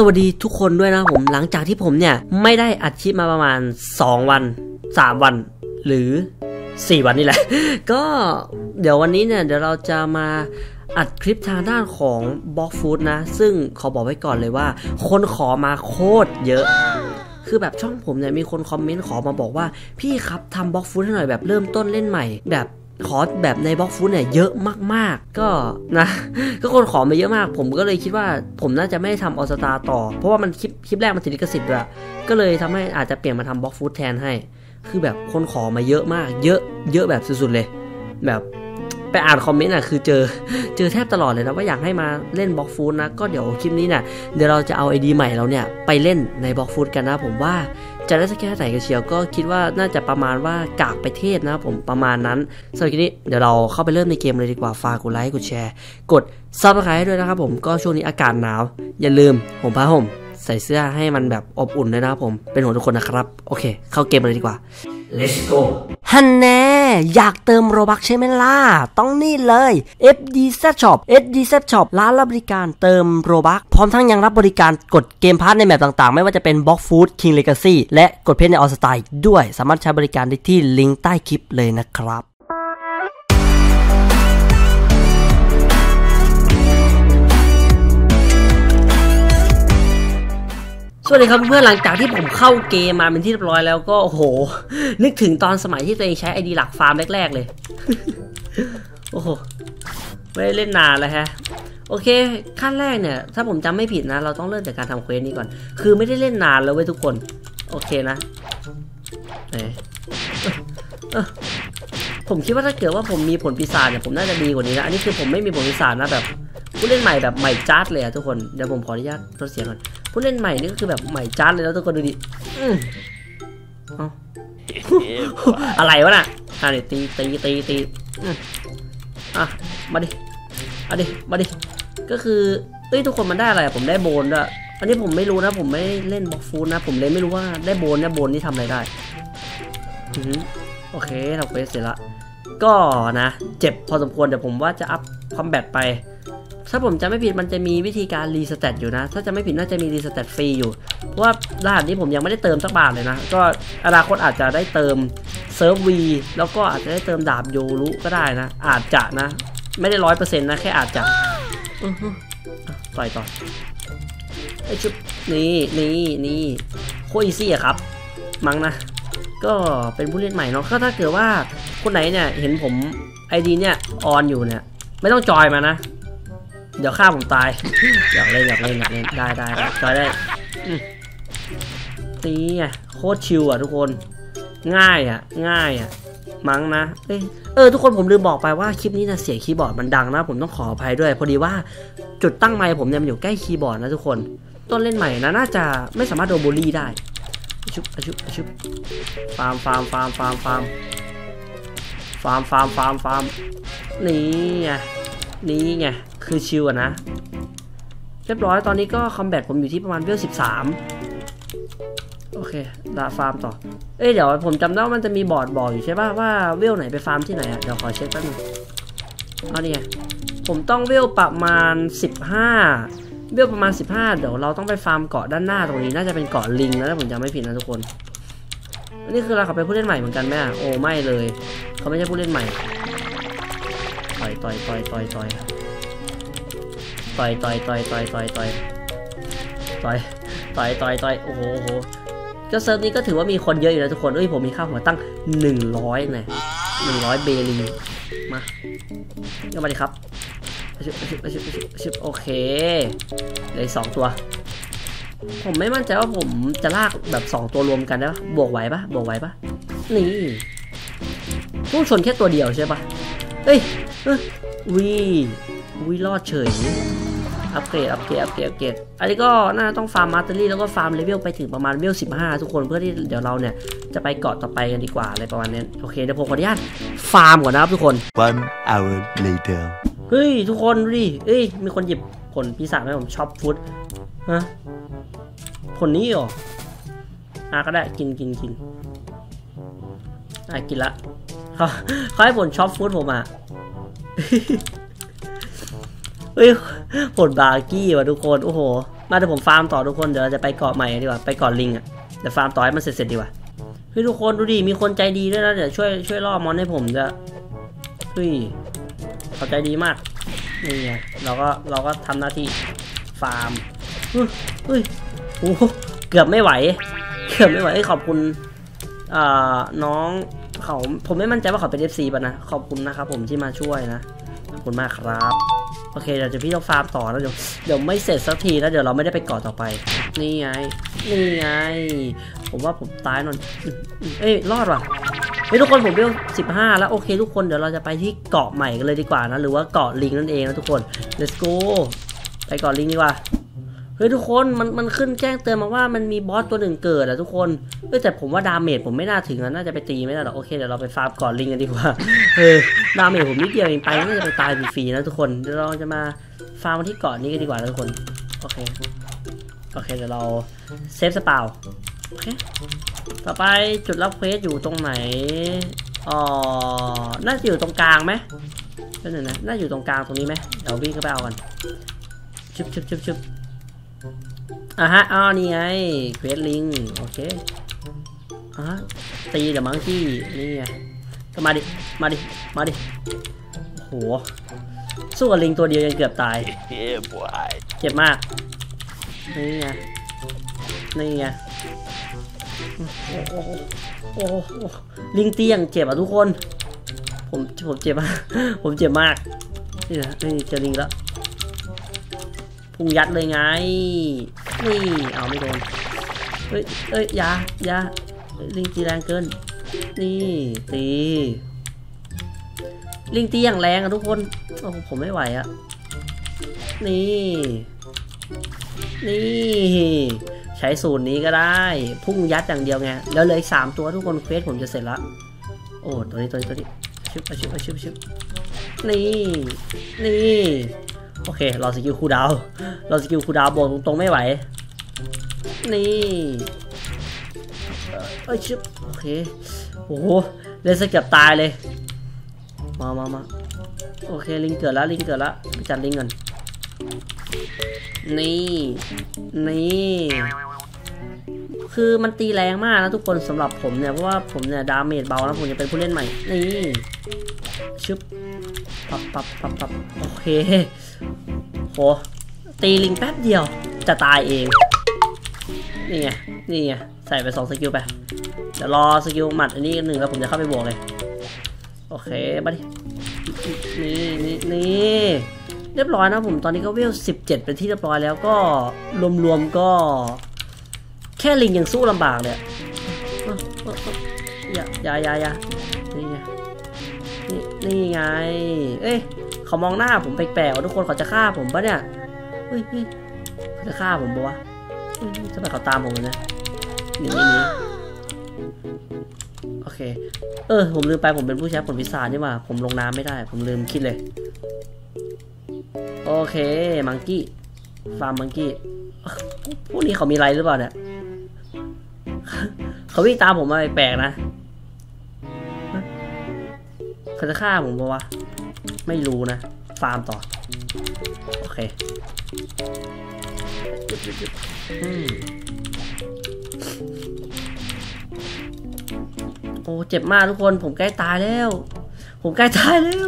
สวัสดีทุกคนด้วยนะผมหลังจากที่ผมเนี่ย ไม่ได้อัดคลิปมาประมาณ 2 วัน 3 วัน หรือ 4 วันนี่แหละ ก็เดี๋ยววันนี้เนี่ย เดี๋ยวเราจะมาอัดคลิปทางด้านของบล็อกฟู้ดนะ ซึ่งขอบอกไว้ก่อนเลยว่า คนขอมาโคตรเยอะคือแบบช่องผมเนี่ยมีคนคอมเมนต์ขอมาบอกว่า พี่ครับทำบล็อกฟู้ดให้หน่อยแบบเริ่มต้นเล่นใหม่ แบบ ขอแบบในบล็อกฟู้ดเนี่ยเยอะมากๆ ก็นะ ก็คนขอมาเยอะมาก ผมก็เลยคิดว่าผมน่าจะไม่ทำออสตาต่อ เพราะว่ามันคลิปคลิปแรกมันติดลิขสิทธิ์ด้วยก็เลยทำให้อาจจะเปลี่ยนมาทำ Blox Fruits แทนให้ คือแบบคนขอมาเยอะมาก เยอะเยอะแบบสุดๆเลย แบบไปอ่าน comment อะคือเจอเจอแทบตลอดเลยนะว่าอยากให้มาเล่น Blox Fruits นะก็เดี๋ยวคลิปนี้เนี่ยเดี๋ยวเราจะเอา ID ใหม่เราเนี่ยไปเล่นใน Blox Fruits กันนะผมว่า จะได้สักแค่ไหนกันเชียวก็คิดว่าน่าจะประมาณว่ากากไปเทพนะครับผมประมาณนั้นสำหรับคลิปนี้เดี๋ยวเราเข้าไปเริ่มในเกมเลยดีกว่าฝากกดไลค์กดแชร์กด subscribe ด้วยนะครับผมก็ช่วงนี้อากาศหนาว อย่าลืมห่มผ้าห่มใส่เสื้อให้มันแบบอบอุ่นด้วยนะครับผมเป็นห่วงทุกคนนะครับ โอเค เข้าเกมเลยดีกว่า let's go ฮันแน่ อยากเติม Robux ใช่ไหมล่ะ ต้องนี่เลย FD Z Shop FD Z Shop ร้านรับบริการเติม Robux พร้อมทั้งยังรับบริการกด game pass ใน map ต่างๆ ไม่ว่าจะเป็น Blox Fruits King Legacy และกดเพชรในออสไตล์ด้วย สามารถใช้บริการได้ที่ลิงก์ใต้คลิปเลยนะครับ สวัสดีครับเพื่อนหลังจากที่ผมเข้าเกมมาเป็นที่เรียบร้อยแล้วก็โอ้โห นึกถึงตอนสมัยที่ตัวเองใช้ ID หลักฟาร์มแรกๆเลย โอ้โห ไม่ได้เล่นนานแล้วฮะ โอเค ขั้นแรกเนี่ย ถ้าผมจำไม่ผิดนะ เราต้องเริ่มจากการทำ quest นี้ก่อน คือไม่ได้เล่นนานแล้วเว้ยทุกคน โอเคนะเอ๊ะเอ้อผมคิดว่าถ้าเกิดว่าผมมีผลปีศาจเนี่ยผมน่าจะดีกว่านี้นะ อันนี้คือผมไม่มีผลปีศาจนะแบบผู้เล่นใหม่แบบใหม่จัดเลยอะทุกคน เดี๋ยวผมขออนุญาตลดเสียงก่อน ผู้เล่นใหม่นี่ก็คือแบบใหม่จัดเลยแล้วทุกคนดูดิอืมเอ้าอะไรวะน่ะอะเดี๋ยวตีตีตีตีอืมอะมาดิมาดิมาดิก็คือเอ้ยทุกคนมันได้อะไรอะผมได้ bone ด้วยอันนี้ผมไม่รู้นะผมไม่ได้เล่น Blox Fruits นะ ผมเลยไม่รู้ว่าได้ bone เนี่ย bone นี่ทำอะไรได้อือหือโอเคเรา quest เสร็จละก็นะ เจ็บพอสมควรเดี๋ยวผมว่าจะ up combat ไป ถ้าผมจำไม่ผิดมันจะมีวิธีการ reset stat อยู่นะ ถ้าจำไม่ผิดน่าจะมี reset stat ฟรีอยู่ เพราะว่ารหัสนี้ผมยังไม่ได้เติมสักบาทเลยนะ ก็อนาคตอาจจะได้เติมเซิร์ฟ V แล้วก็อาจจะได้เติมดาบโยรุก็ได้นะ อาจจะนะ ไม่ได้ร้อยเปอร์เซ็นต์นะ แค่อาจจะต่อยต่อไอชุบนี่นี่นี่โคอีซี่อะครับ มั้งนะ ก็เป็นผู้เล่นใหม่เนาะก็ถ้าเกิดว่าคนไหนเนี่ยเห็นผมไอดีเนี่ยออนอยู่เนี่ย ไม่ต้องจอยมานะ เดี๋ยวฆ่าผมตาย อยากเล่นอยากเล่นอยากเล่นได้ได้ได้จอยได้ตีไงโคตรชิวอะทุกคน ง่ายอะ ง่ายอะ มั้งนะเอยเออทุกคนผมลืมบอกไปว่าคลิปนี้นะเสียงคีย์บอร์ดมันดังนะผมต้องขออภัยด้วย พอดีว่าจุดตั้งไมค์ผมเนี่ยมันอยู่ใกล้คีย์บอร์ดนะทุกคน คนเล่นใหม่นะน่าจะไม่สามารถโดนบูลลี่ได้ชุบชุบชุบ farm farm farm farm farm farm farm farm farm นี่ไงนี่ไง คือ chill อะนะ เรียบร้อยตอนนี้ก็ combat ผมอยู่ที่ประมาณเวล13โอเคเราฟาร์มต่อ เอ้ยเดี๋ยวผมจำได้ว่ามันจะมีบอร์ดบอกอยู่ใช่ป่ะว่าเวลไหนไปฟาร์มที่ไหนอะเดี๋ยวขอเช็คแป๊บนึงเอาเนี่ยผมต้องเวลประมาณ 15 เวลประมาณ 15 เดี๋ยวเราต้องไปฟาร์มเกาะด้านหน้าตรงนี้ น่าจะเป็นเกาะลิงนะถ้าผมจำไม่ผิดนะทุกคนนนี้คือเราเขาเป็นผู้เล่นใหม่เหมือนกันไหมอะโอ้ไม่เลย เขาไม่ใช่ผู้เล่นใหม่ต่อยต่อยต่อยต่อยต่อย ต่อยต่อยต่อยต่อยต่อยต่อยต่อยต่อยต่อยต่อยโอ้โหโอ้โหก็เซิร์ฟนี้ก็ถือว่ามีคนเยอะอยู่นะทุกคนเอ้ยผมมีค่าหัวตั้ง 100นี่ย100 เบลีมาก็มาดิครับชิบอาชิบอาชิบชิบชิบโอเคเหลือสองตัว ผมไม่มั่นใจว่าผมจะลากแบบ2ตัวรวมกันได้ปะบวกไหวปะบวกไหวปะนี่พุ่งชนแค่ตัวเดียวใช่ปะเฮ้ยวีวีรอดเฉย upgrade upgrade upgrade upgrade อันนี้ก็น่าจะต้อง farm mastery แล้วก็ farm level ไปถึงประมาณเลเวล15 ทุกคนเพื่อที่เดี๋ยวเราเนี่ยจะไปเกาะต่อไปกันดีกว่าอะไรประมาณนี้โอเคเดี๋ยวผมขออนุญาตฟาร์มก่อนนะครับทุกคน One hour later. เฮ้ยทุกคนดูดิเอ้ยมีคนหยิบผลปีศาจให้ผม Chop fruit ฮะผลนี้เหรออะก็ได้กินกินกินอะกินละเขาเขาให้ผล Chop fruit ผมอะ เฮ้ยผลบาร์กี้ว่ะทุกคน โอ้โห มาเดี๋ยวผมฟาร์มต่อทุกคน เดี๋ยวเราจะไปเกาะใหม่ดีกว่า ไปเกาะลิงอะ เดี๋ยวฟาร์มต่อให้มันเสร็จๆดีกว่า เฮ้ยทุกคนดูดิ มีคนใจดีด้วยนะ เดี๋ยวช่วยช่วยล่อมอนให้ผมจะเฮ้ยเขาใจดีมาก นี่ไง เราก็เราก็ทำหน้าที่ฟาร์มเฮ้ยโอ้เกือบไม่ไหว เกือบไม่ไหวขอบคุณอ่าน้องเขาผมไม่มั่นใจว่าเขาเป็น FC ป่ะนะ ขอบคุณนะครับผมที่มาช่วยนะ ขอบคุณมากครับ โอเคเดี๋ยวจะพี่ต้องฟาร์มต่อแล้วเดี๋ยวเดี๋ยวไม่เสร็จสักทีแล้วเดี๋ยวเราไม่ได้ไปเกาะต่อไป นี่ไง นี่ไง ผมว่าผมตายนอนอื้ออื้อเอ้ยรอดว่ะเฮ้ยทุกคนผมเวลสิบห้าแล้วโอเคทุกคนเดี๋ยวเราจะไปที่เกาะใหม่กันเลยดีกว่านะหรือว่าเกาะลิงนั่นเองนะทุกคน let's go ไปเกาะลิงดีกว่า เฮ้ยทุกคนมันมันขึ้นแจ้งเตือนมาว่ามันมี boss ตัวหนึ่งเกิดอะทุกคนเอ้ยแต่ผมว่า damage ผมไม่น่าถึงอะน่าจะไปตีไม่ได้หรอกโอเคเดี๋ยวเราไปฟาร์มเกาะลิงกันดีกว่าเออ damage ผมนิดเดียวเองน่าจะไปตายฟรีๆนะทุกคนเดี๋ยวเราจะมาฟาร์มที่เกาะนี้กันดีกว่าทุกคนโอเคโอเคเดี๋ยวเรา save spawn โอเคต่อไปจุดรับ quest อยู่ตรงไหนอ๋อน่าจะอยู่ตรงกลางไหมแป๊บหนึ่งนะน่าจะอยู่ตรงกลางตรงนี้ไหมเดี๋ยววิ่งเข้าไปเอากันชึบชึบชึบชึบ อะฮะอ้าวนี่ไง quest ลิงโอเคอะฮะตีเดี๋ยวมังกี้นี่ไงก็มาดิ มาดิ มาดิโอ้โหสู้กับลิงตัวเดียวยังเกือบตาย Yeah, boy. เจ็บมาก นี่ไง นี่ไง โอ้โหโอ้โหโอ้โหลิงตีอย่างเจ็บอะทุกคน ผมผมเจ็บมากผมเจ็บมาก นี่นะนี่เจอลิงแล้วพุ่งยัดเลยไง นี่เอาไม่โดน เฮ้ยเอ้ยอยายาลิงตีแรงเกิน นี่ตี ลิงตีอย่างแรงอะทุกคน โอ้โหผมไม่ไหวอะนี่ นี่ ใช้สูตรนี้ก็ได้ พุ่งยัดอย่างเดียวไง แล้วเลยสามตัวทุกคนเควสผมจะเสร็จละ โอ้ ตัวนี้ตัวนี้ตัวนี้ ชึบชึบชึบชึบนี่ นี่ โอเค รอ skill cooldown รอ skill cooldown บวกตรงๆไม่ไหว นี่เอ้ยชึบโอเค โอ้โหเล่นซะเกือบตายเลย มามามาโอเค ลิงเกิดแล้วลิงเกิดแล้วไปจัดลิงก่อน นี่ นี่ คือมันตีแรงมากนะทุกคนสำหรับผมเนี่ย เพราะว่าผมเนี่ย damage เบาแล้วผมจะเป็นผู้เล่นใหม่ นี่ ชึบปับปับปับปับโอเคโหตีลิงแป๊บเดียว จะตายเอง นี่ไง นี่ไง ใส่ไปสอง skill ไปเดี๋ยวรอ skill หมัดอันนี้หนึ่งแล้วผมจะเข้าไปบวกเลย โอเคมาดินี่นี่นี่เรียบร้อยนะผมตอนนี้ก็เวลสิบเจ็ดเป็นที่เรียบร้อยแล้วก็รวมๆก็ แค่ลิงยังสู้ลำบากเลยอะย่าอย่าอย่าอย่านี่ไงนี่นี่ไง เอ้ยเขามองหน้าผมแปลกๆทุกคนเขาจะฆ่าผมปะเนี่ยเฮ้ยเขาจะฆ่าผมปะวะทำไมเขาตามผมเลยนะหนี่นี่โอเค เออ ผมลืมไปผมเป็นผู้ใช้ผลพิศาจนี่หว่าผมลงน้ำไม่ได้ ผมลืมคิดเลย โอเค มังกี้ ฟาร์มมังกี้พวกนี้เขามีไรหรือเปล่าเนี่ย เขาวิ่งตามผมมาแปลกนะเขาจะฆ่าผมปะวะ ไม่รู้นะ ฟาร์มต่อ โอเคโอ้ เจ็บมากทุกคน ผมใกล้ตายแล้ว ผมใกล้ตายแล้ว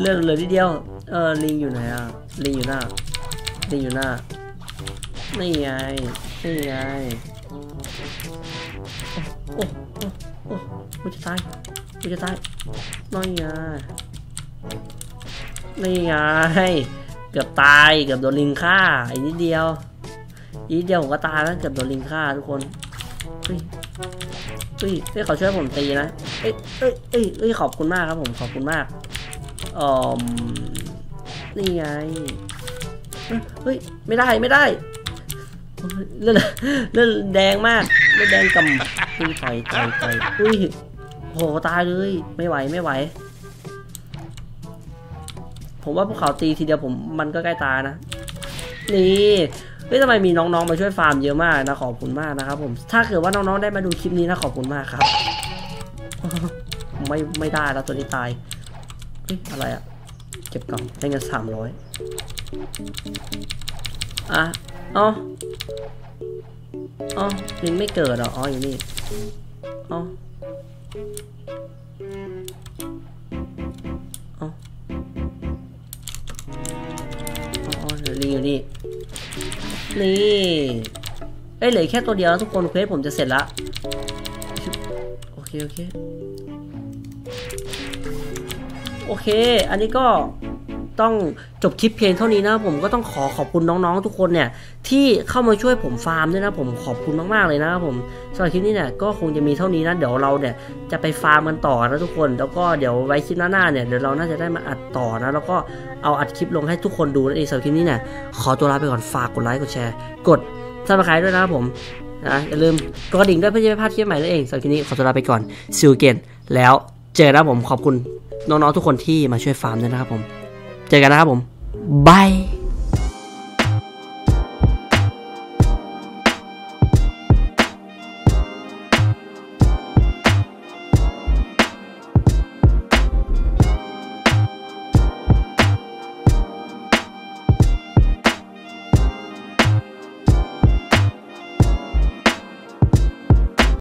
เลือดเหลือทีเดียว เออ ลิงอยู่ไหนอะ ลิงอยู่หน้า ลิงอยู่หน้า นี่ไง นี่ไง โอ้ โอ้ โอ้กูจะตายกูจะตายนี่ไง นี่ไง เกือบตาย เกือบโดนลิงฆ่าอีกนิดเดียวอีกนิดเดียวผมก็ตายแล้วเกือบโดนลิงฆ่าทุกคนเฮ้ยเฮ้ยเฮ้ยเขาช่วยผมตีนะ เอ้ยเอ้ยเอ้ยเอ้ยขอบคุณมากครับผม ขอบคุณมากอ๋อมนี่ไง เฮ้ยไม่ได้ไม่ได้เลือดเลือดแดงมากเลือดแดงกำอุ้ยต่อยต่อยต่อยอุ้ยโหตายเลยไม่ไหวไม่ไหว ผมว่าภูเขาตีทีเดียวผมมันก็ใกล้ตายนะ นี่เฮ้ยทำไมมีน้องๆมาช่วยฟาร์มเยอะมากนะขอบคุณมากนะครับผมถ้าเกิดว่าน้องๆได้มาดูคลิปนี้นะขอบคุณมากครับ ไม่ไม่ได้แล้วตัวนี้ตายเฮ้ยอะไรอะ เก็บกล่องได้เงินสามร้อยอะอ๋ออ๋อลิงไม่เกิดหรออ๋ออยู่นี่อ๋ออ๋ออ๋อเดี๋ยวลิงอยู่นี่นี่เอ้ยเหลือแค่ตัวเดียวแล้วทุกคนเควสผมจะเสร็จละโอเคโอเค โอเค อันนี้ก็ต้องจบคลิปเพียงเท่านี้นะผมก็ต้องขอขอบคุณน้องๆทุกคนเนี่ย ที่เข้ามาช่วยผมฟาร์มด้วยนะ ผมขอบคุณมากๆเลยนะครับผมสำหรับคลิปนี้เนี่ยก็คงจะมีเท่านี้นะเดี๋ยวเราเนี่ยจะไปฟาร์มกันต่อนะทุกคน แล้วก็เดี๋ยวไว้คลิปหน้าๆเนี่ยเดี๋ยวเราน่าจะได้มาอัดต่อนะแล้วก็เอาอัดคลิปลงให้ทุกคนดูนั่นเองสำหรับคลิปนี้เนี่ยขอตัวลาไปก่อนฝากกดไลค์กดแชร์ กดsubscribe ด้วยนะครับผมนะอย่าลืมกดกระดิ่งด้วยเพื่อจะไม่พลาดคลิปใหม่นั่นเองสำหรับคลิปนี้ขอตัวลาไปก่อนซิลเกนแล้วเจอกันนะผมขอบคุณ น้องๆทุกคนที่มาช่วยฟาร์มด้วยนะครับผม เจอกันนะครับผม bye